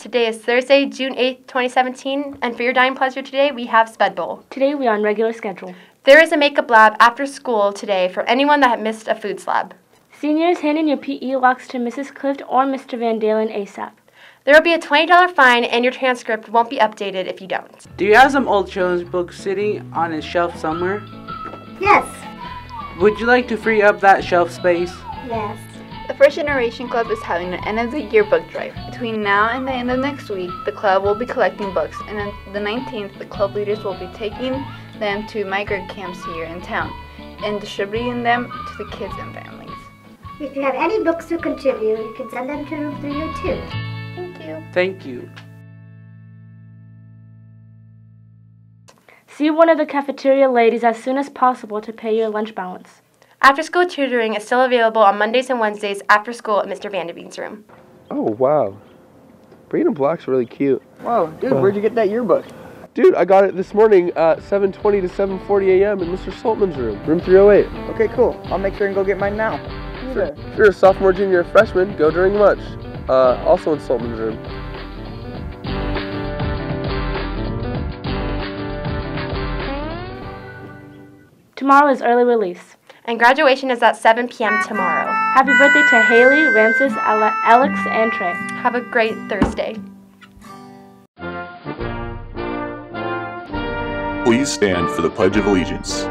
Today is Thursday, June 8th, 2017, and for your dining pleasure today, we have Spud Bowl. Today we are on regular schedule. There is a makeup lab after school today for anyone that missed a food lab. Seniors, hand in your PE locks to Mrs. Clift or Mr. Van Dalen ASAP. There will be a $20 fine, and your transcript won't be updated if you don't. Do you have some old children's books sitting on a shelf somewhere? Yes. Would you like to free up that shelf space? Yes. The First Generation Club is having an end of the year book drive. Between now and the end of next week, the club will be collecting books, and on the 19th, the club leaders will be taking them to migrant camps here in town and distributing them to the kids and families. If you have any books to contribute, you can send them to room 302. Thank you. Thank you. See one of the cafeteria ladies as soon as possible to pay your lunch balance. After school tutoring is still available on Mondays and Wednesdays after school at Mr. Vanderveen's room. Oh, wow. Green and black's really cute. Whoa, dude, where'd you get that yearbook? Dude, I got it this morning at 7.20 to 7.40 a.m. in Mr. Saltman's room, room 308. Okay, cool. I'll make sure and go get mine now. If you're, if you're a sophomore, junior, or freshman, go during lunch. Uh, also in Saltman's room. Tomorrow is early release. And graduation is at 7 p.m. tomorrow. Happy birthday to Haley, Ramses, Ale- Alex, and Trey. Have a great Thursday. Please stand for the Pledge of Allegiance.